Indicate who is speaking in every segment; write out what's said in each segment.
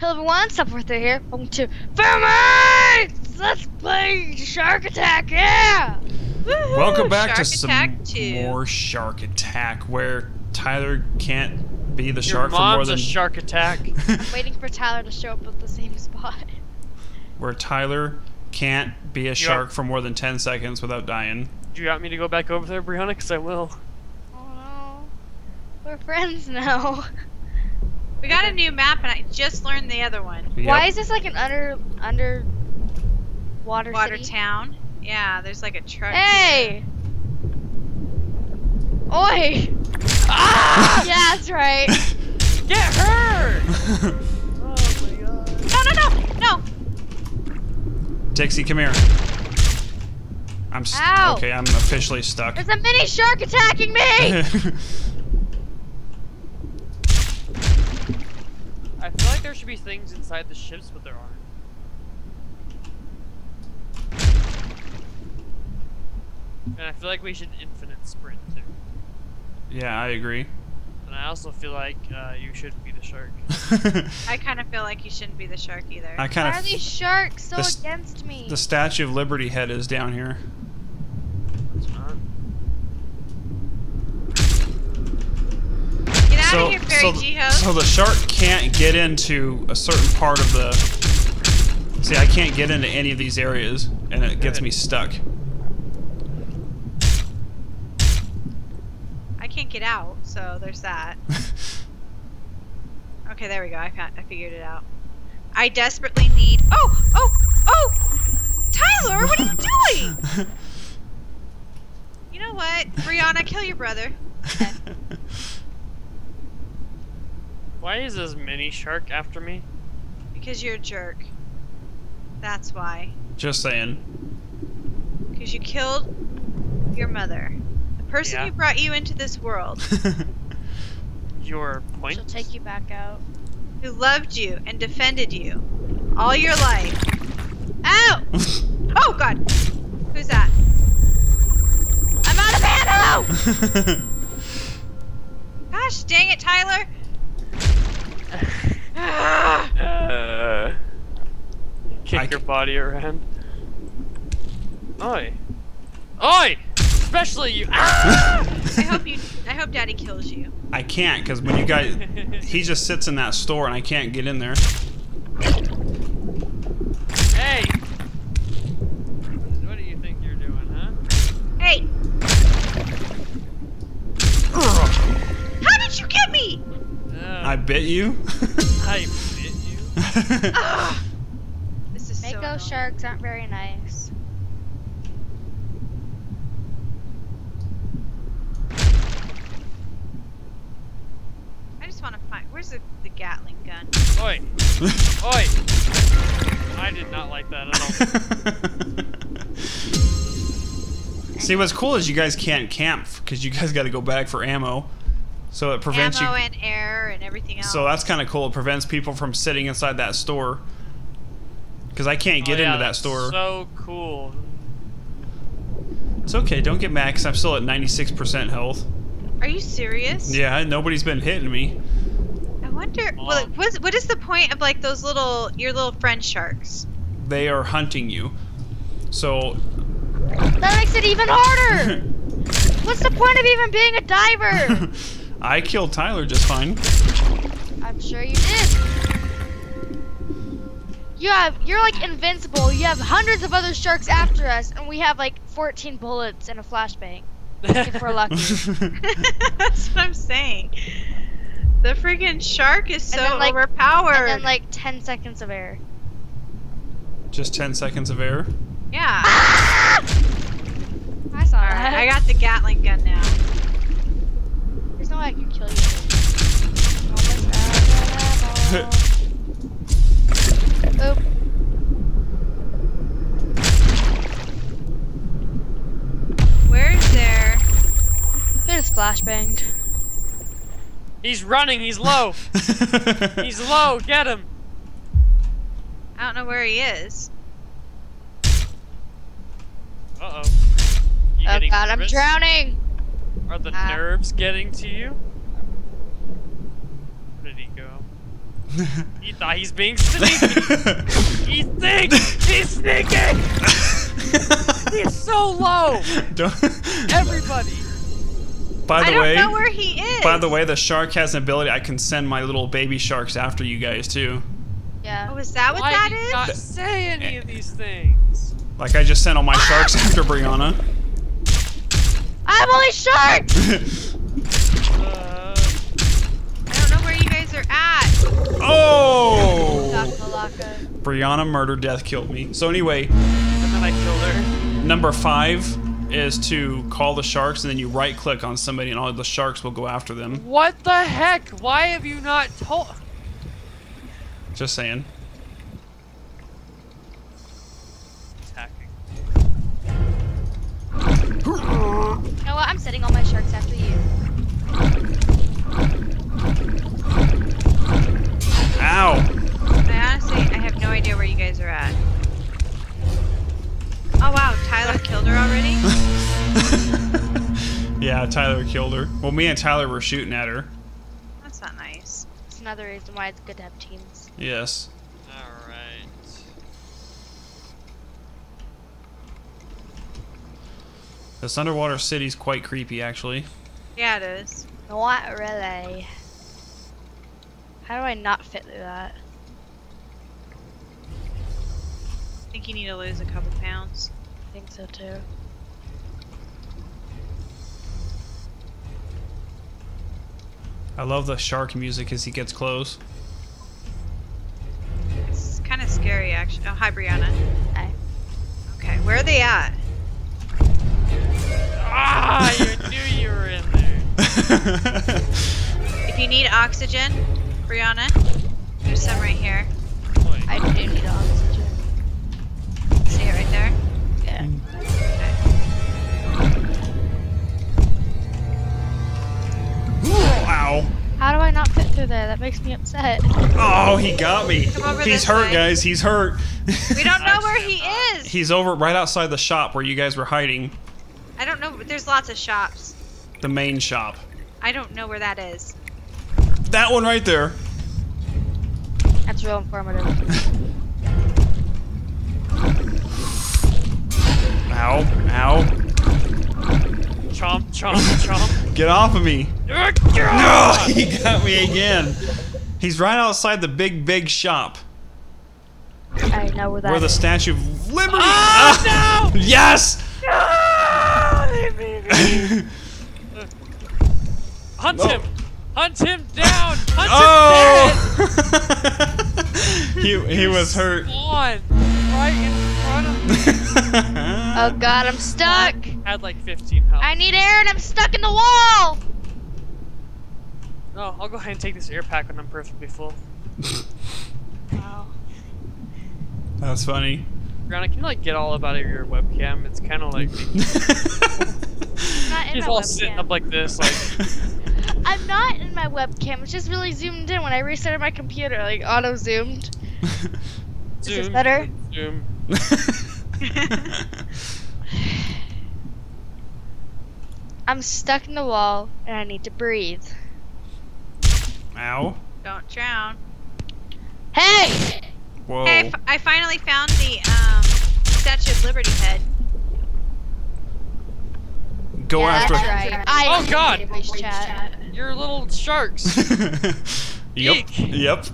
Speaker 1: Hello everyone, Subworth here. Welcome to Farmers! Let's play Shark Attack, yeah!
Speaker 2: Welcome back
Speaker 3: Shark
Speaker 2: to some
Speaker 3: 2.
Speaker 2: more Shark Attack, where Tyler can't be the
Speaker 4: Your
Speaker 2: shark for more than
Speaker 4: a shark attack.
Speaker 1: Waiting for Tyler to show up at the same spot.
Speaker 2: where Tyler can't be a shark for more than ten seconds without dying.
Speaker 4: Do you want me to go back over there, Brianna? Because I will.
Speaker 1: Oh no. We're friends now.
Speaker 3: We got a new map, and I just learned the other one.
Speaker 1: Why is this like an under under water
Speaker 3: Water
Speaker 1: city?
Speaker 3: Town. Yeah, there's like a truck.
Speaker 1: Hey! Oi! Ah! yeah, that's right.
Speaker 4: Get her! oh my god.
Speaker 3: No, no, no, no!
Speaker 2: Dixie, come here. I'm st-
Speaker 1: Ow.
Speaker 2: okay. I'm officially stuck.
Speaker 1: There's a mini shark attacking me!
Speaker 4: I feel like there should be things inside the ships, but there aren't. And I feel like we should infinite sprint too.
Speaker 2: yeah, I agree.
Speaker 4: And I also feel like uh, you shouldn't be the shark.
Speaker 3: I kind of feel like you shouldn't be the shark either.
Speaker 2: I kind
Speaker 1: Why are these sharks so
Speaker 2: This-
Speaker 1: against me?
Speaker 2: The Statue of Liberty head is down here.
Speaker 4: It's not.
Speaker 3: Get out
Speaker 2: so,
Speaker 3: here,
Speaker 2: so,
Speaker 3: Jiho.
Speaker 2: so the shark can't get into a certain part of the. See, I can't get into any of these areas, and it gets me stuck.
Speaker 3: I can't get out, so there's that. Okay, there we go. I, found, I figured it out. I desperately need. Oh, oh, oh! Tyler, what are you doing? You know what, Brianna, kill your brother.
Speaker 4: Why is this mini shark after me?
Speaker 3: Because you're a jerk. That's why.
Speaker 2: Just saying.
Speaker 3: Because you killed your mother. The person
Speaker 4: Yeah.
Speaker 3: who brought you into this world.
Speaker 4: Your point?
Speaker 1: She'll take you back out.
Speaker 3: who loved you and defended you all your life. Ow! Oh god! Who's that? I'm out of ammo! Gosh dang it, Tyler!
Speaker 4: Uh, kick
Speaker 2: I
Speaker 4: your body around. Oi! Oi! Especially you! Ah!
Speaker 3: I hope you. I hope Daddy kills you.
Speaker 2: I can't because when you guys, he just sits in that store and I can't get in there. Bit you.
Speaker 4: I bit you.
Speaker 3: Ah, this is.
Speaker 1: Mako
Speaker 3: annoying.
Speaker 1: sharks aren't very nice.
Speaker 3: I just want to find. Where's the, the Gatling gun?
Speaker 4: Oi! Oi! I did not like that at all.
Speaker 2: See, what's cool is you guys can't camp because you guys got to go back for ammo, so it prevents
Speaker 3: Ammo
Speaker 2: you.
Speaker 3: and air and everything else.
Speaker 2: So that's kind of cool. It prevents people from sitting inside that store because I can't get
Speaker 4: Oh, yeah,
Speaker 2: into that store.
Speaker 4: So cool.
Speaker 2: It's okay. Don't get mad because I'm still at 96% health.
Speaker 3: Are you serious?
Speaker 2: Yeah, nobody's been hitting me.
Speaker 3: I wonder. Well, what's, what is the point of like those little your little friend sharks?
Speaker 2: They are hunting you. So
Speaker 1: That makes it even harder! What's the point of even being a diver?
Speaker 2: I killed Tyler just fine.
Speaker 1: I'm sure you did. You have you're like invincible. You have hundreds of other sharks after us, and we have like 14 bullets and a flashbang. If we're lucky.
Speaker 3: That's what I'm saying. The freaking shark is so
Speaker 1: And then, like-
Speaker 3: overpowered.
Speaker 1: and then like 10 seconds of air.
Speaker 2: just 10 seconds of air.
Speaker 3: yeah. Ah!
Speaker 1: I saw
Speaker 3: All right, I got the Gatling gun now.
Speaker 1: There's no I can kill you. Almost out of ammo. Oop.
Speaker 3: Where is there?
Speaker 1: They just flashbanged.
Speaker 4: He's running, he's low! He's low, get him!
Speaker 3: I don't know where he is.
Speaker 4: Uh oh.
Speaker 1: Oh
Speaker 4: You getting
Speaker 1: god, I'm drowning!
Speaker 4: Are the
Speaker 1: Ah.
Speaker 4: nerves getting to you? Where did he go? He thought he's being sneaky. He's sneaky. He's sneaky. He's so low.
Speaker 2: Don't-
Speaker 4: Everybody.
Speaker 2: By the
Speaker 3: I
Speaker 2: the
Speaker 3: don't
Speaker 2: way,
Speaker 3: know where he is.
Speaker 2: by the way, the shark has an ability. I can send my little baby sharks after you guys too.
Speaker 1: Yeah.
Speaker 3: Oh, is that what
Speaker 4: Why
Speaker 3: that
Speaker 4: did not say any of these things?
Speaker 2: Like I just sent all my sharks after Brianna.
Speaker 1: I'm only sharks!
Speaker 4: Uh,
Speaker 3: I don't know where you guys are at.
Speaker 2: oh!
Speaker 1: Kakalaka.
Speaker 2: Brianna murder death killed me. So anyway,
Speaker 4: and then I killed her.
Speaker 2: number five is to call the sharks, and then you right click on somebody, and all the sharks will go after them.
Speaker 4: What the heck? Why have you not told?
Speaker 2: Just saying.
Speaker 4: Attacking.
Speaker 1: You know what? I'm setting all my sharks after you.
Speaker 2: Ow!
Speaker 3: I honestly, I have no idea where you guys are at. Oh wow, Tyler killed her already?
Speaker 2: yeah, Tyler killed her. Well, me and Tyler were shooting at her.
Speaker 3: That's not nice.
Speaker 1: It's another reason why it's good to have teams.
Speaker 2: Yes.
Speaker 4: All right.
Speaker 2: This underwater city's quite creepy, actually.
Speaker 3: Yeah, it is.
Speaker 1: Not really. How do I not fit through that?
Speaker 3: I think you need to lose a couple pounds.
Speaker 1: I think so too.
Speaker 2: I love the shark music as he gets close.
Speaker 3: It's kind of scary, actually. Oh, hi, Brianna.
Speaker 1: Hi.
Speaker 3: Okay, where are they at?
Speaker 4: Ah, you knew you were in there.
Speaker 3: If you need oxygen, Brianna, there's some right here.
Speaker 4: Wait,
Speaker 1: I do need oxygen.
Speaker 3: See it right there?
Speaker 1: Yeah.
Speaker 2: Ow.
Speaker 1: How do I not fit through there? That makes me upset.
Speaker 2: Oh, he got me. He's hurt,
Speaker 3: way.
Speaker 2: guys. He's hurt.
Speaker 3: We don't know where he is.
Speaker 2: He's over right outside the shop where you guys were hiding.
Speaker 3: I don't know. There's lots of shops.
Speaker 2: The main shop.
Speaker 3: I don't know where that is.
Speaker 2: That one right there.
Speaker 1: That's real informative.
Speaker 2: Ow. Ow.
Speaker 4: chomp, chomp, chomp.
Speaker 2: Get off of me.
Speaker 4: No,
Speaker 2: No, he got me again. He's right outside the big, big shop
Speaker 1: I know where that
Speaker 2: where the
Speaker 1: is.
Speaker 2: Statue of Liberty.
Speaker 4: Oh,
Speaker 2: Ah! Yes.
Speaker 4: No! Leave me be. Hunt
Speaker 2: Oh.
Speaker 4: him! Hunt him down! Hunt
Speaker 2: Oh! he
Speaker 4: him
Speaker 2: he was hurt.
Speaker 4: Spawn right in front of me.
Speaker 1: Oh god, I'm stuck!
Speaker 4: Had like 15 health.
Speaker 1: I need air and I'm stuck in the wall!
Speaker 4: No, I'll go ahead and take this air pack when I'm perfectly full.
Speaker 1: Wow.
Speaker 2: That's funny.
Speaker 4: Brianna, can you like get all up out of your webcam? It's kind of like
Speaker 1: Not in
Speaker 4: she's
Speaker 1: my
Speaker 4: all sitting up like this, like
Speaker 1: I'm not in my webcam. It's just really zoomed in when I restarted my computer, like auto zoomed. Is this
Speaker 4: zoom,
Speaker 1: better?
Speaker 4: zoom.
Speaker 1: I'm stuck in the wall and I need to breathe.
Speaker 2: Ow.
Speaker 3: Don't drown.
Speaker 1: Hey!
Speaker 2: Whoa.
Speaker 3: Hey, I, f- I finally found the um, Statue of Liberty head.
Speaker 2: Go
Speaker 1: yeah,
Speaker 2: after.
Speaker 1: That's right. I
Speaker 4: Oh, God.
Speaker 1: Voice chat.
Speaker 4: Your little sharks.
Speaker 2: yep.
Speaker 4: Eek.
Speaker 2: Yep.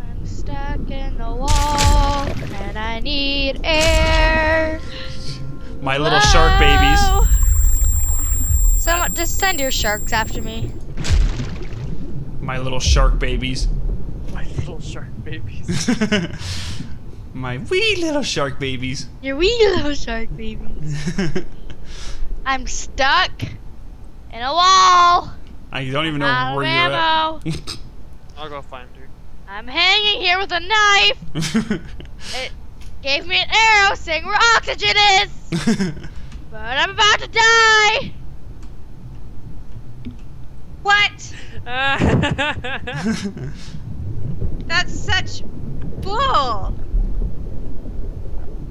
Speaker 1: I'm stuck in the wall and I need air.
Speaker 2: My little shark babies.
Speaker 1: Whoa. Someone just send your sharks after me.
Speaker 2: My little shark babies.
Speaker 4: My little shark babies.
Speaker 2: My wee little shark babies.
Speaker 1: Your wee little shark babies. I'm stuck in a wall.
Speaker 2: I don't even know
Speaker 1: Out
Speaker 2: where you're
Speaker 1: ammo.
Speaker 2: at.
Speaker 4: I'll go find her.
Speaker 1: I'm hanging here with a knife. It gave me an arrow saying where oxygen is. But I'm about to die.
Speaker 3: What? That's such bull.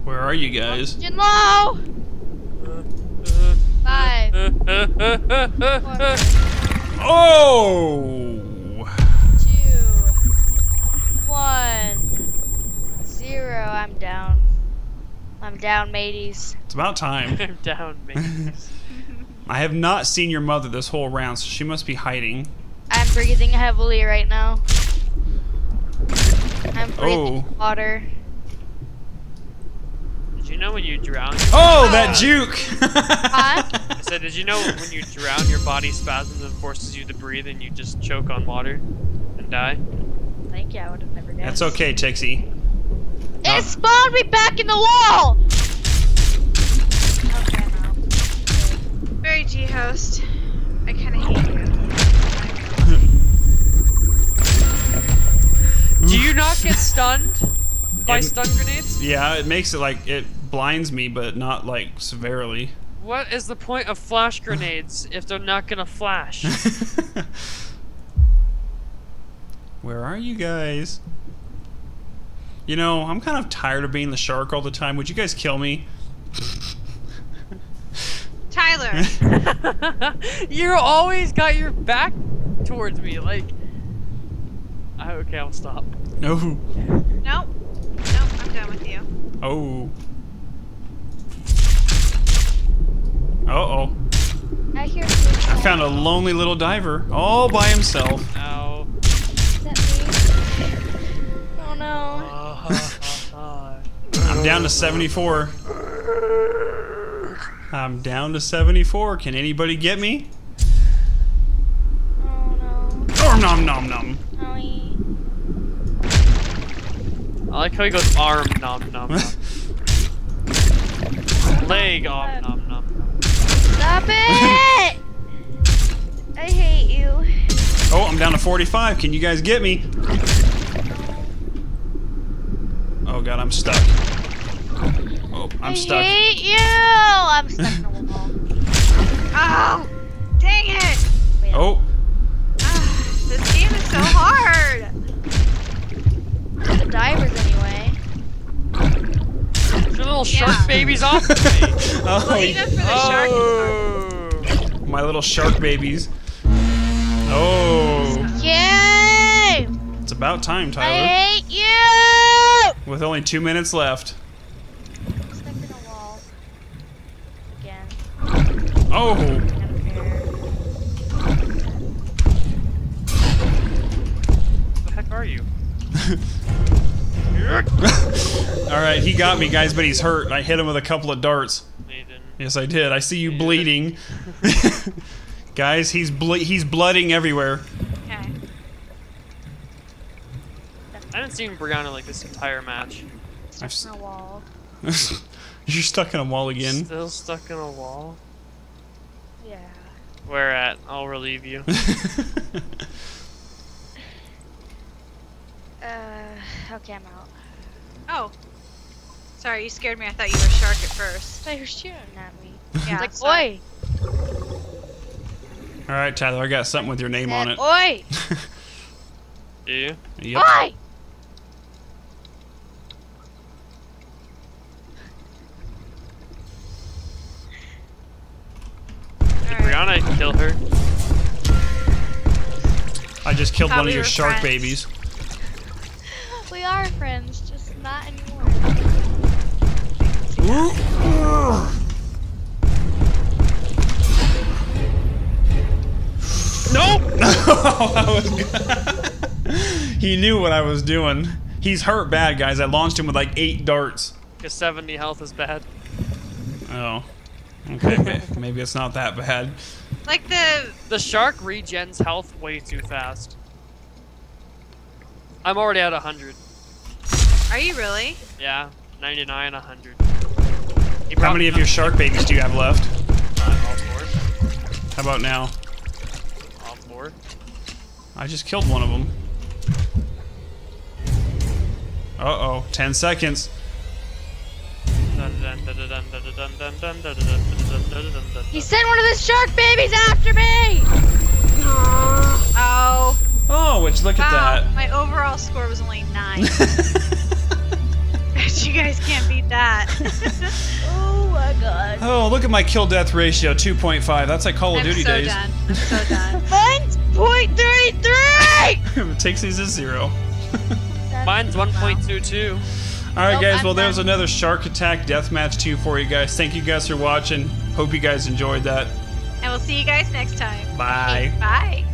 Speaker 2: Where are you guys?
Speaker 1: Oxygen low! Five.
Speaker 2: Oh. Two. One. Zero.
Speaker 1: I'm down. I'm down, mateys.
Speaker 2: It's about time.
Speaker 4: I'm down, mateys.
Speaker 2: I have not seen your mother this whole round, so she must be hiding.
Speaker 1: I'm breathing heavily right now. I'm breathing
Speaker 2: oh.
Speaker 1: water.
Speaker 4: Did you know when you drown?
Speaker 2: Oh, that oh. juke!
Speaker 1: Huh?
Speaker 4: I said, did you know when you drown, your body spasms and forces you to breathe, and you just choke on water and die?
Speaker 1: Thank you, I would have never guessed.
Speaker 2: That's okay, Tixie.
Speaker 1: It spawned me back in the wall! Okay, now.
Speaker 3: Very G host. I kind of hate you.
Speaker 4: Do you not get stunned by
Speaker 2: It-
Speaker 4: stun grenades?
Speaker 2: Yeah, it makes it like it blinds me, but not like severely.
Speaker 4: What is the point of flash grenades if they're not gonna flash?
Speaker 2: Where are you guys? You know, I'm kind of tired of being the shark all the time. Would you guys kill me?
Speaker 3: Tyler.
Speaker 4: you always got your back towards me, like. I- Okay, I'll stop.
Speaker 2: No.
Speaker 3: nope. Nope, I'm done with you.
Speaker 2: Oh. Uh oh.
Speaker 1: I hear
Speaker 2: I found a lonely little diver all by himself.
Speaker 4: Ow.
Speaker 1: Is that me? Oh no.
Speaker 2: I'm down to 74. I'm down to 74. Can anybody get me?
Speaker 1: Oh no.
Speaker 2: Oh, nom nom nom.
Speaker 4: I like how he goes arm nom nom nom. Leg om nom nom nom.
Speaker 2: 45. Can you guys get me? Oh god, I'm stuck. Oh, I'm
Speaker 1: I
Speaker 2: stuck.
Speaker 1: hate you! I'm stuck in a wall.
Speaker 3: Oh! Dang it!
Speaker 1: Wait,
Speaker 2: Oh,
Speaker 3: Ah, this game is so hard!
Speaker 1: the divers anyway.
Speaker 4: Get your little shark
Speaker 3: Yeah.
Speaker 4: babies off of me.
Speaker 3: Well,
Speaker 2: oh,
Speaker 3: even for the shark.
Speaker 4: Oh.
Speaker 2: my little shark babies. Oh,
Speaker 1: Yay!
Speaker 2: it's about time,
Speaker 1: I
Speaker 2: Tyler.
Speaker 1: hate you!
Speaker 2: With only two minutes left.
Speaker 1: I'm stuck in a wall.
Speaker 2: Oh.
Speaker 1: Again.
Speaker 4: Oh, the heck are you?
Speaker 2: all right, he got me, guys, but he's hurt. I hit him with a couple of darts.
Speaker 4: Nathan.
Speaker 2: Yes, I did. I see you
Speaker 4: Yeah.
Speaker 2: bleeding. guys, he's ble- he's blooding everywhere.
Speaker 3: Okay.
Speaker 4: I haven't seen Brianna like this entire match.
Speaker 2: I've
Speaker 1: Stuck in a wall.
Speaker 2: You're stuck in a wall again.
Speaker 4: Still stuck in a wall.
Speaker 1: Yeah.
Speaker 4: Where at? I'll relieve you.
Speaker 1: Uh, okay, I'm out.
Speaker 3: Oh. Sorry, you scared me. I thought you were a shark at first.
Speaker 1: I was shooting at me.
Speaker 3: Yeah,
Speaker 1: It's
Speaker 3: sorry.
Speaker 1: like, oi!
Speaker 2: All right, Tyler, I got something with your name on it.
Speaker 1: Oi!
Speaker 4: Do you?
Speaker 2: yep.
Speaker 1: Oi!
Speaker 3: Alright.
Speaker 4: Brianna kill her.
Speaker 2: I just killed
Speaker 3: Thought
Speaker 2: one
Speaker 3: we
Speaker 2: of your shark
Speaker 3: friends.
Speaker 2: babies.
Speaker 1: We are friends, just not anymore.
Speaker 2: Nope. I was he knew what I was doing. He's hurt bad, guys. I launched him with like eight darts.
Speaker 4: Because 70 health is bad.
Speaker 2: Oh. Okay, maybe it's not that bad.
Speaker 3: Like the.
Speaker 4: The shark regens health way too fast. I'm already at 100.
Speaker 3: Are you really?
Speaker 4: Yeah, 99, 100.
Speaker 2: How many
Speaker 4: me
Speaker 2: of your shark babies do you have left?
Speaker 4: Uh, all four.
Speaker 2: How about now?
Speaker 4: All four.
Speaker 2: I just killed one of them. Uh-oh. Ten seconds.
Speaker 1: He sent one of the shark babies after me!
Speaker 3: Oh.
Speaker 2: Oh, which look
Speaker 3: Wow.
Speaker 2: at that.
Speaker 3: My overall score was only nine.
Speaker 2: that.
Speaker 3: you guys can't beat that.
Speaker 1: Oh my god.
Speaker 2: oh, look at my kill death ratio, 2.5. That's like Call of
Speaker 3: I'm
Speaker 2: Duty
Speaker 3: so
Speaker 2: days.
Speaker 3: done. I'm so done.
Speaker 1: Mine's .33!
Speaker 2: it takes these as zero.
Speaker 4: Mine's 1.22.
Speaker 2: All right,
Speaker 1: Nope,
Speaker 2: guys.
Speaker 1: I'm
Speaker 2: Well, there was another Shark Attack Deathmatch 2 for you guys. Thank you guys for watching. Hope you guys enjoyed that.
Speaker 3: And we'll see you guys next time.
Speaker 2: Bye.
Speaker 3: Bye.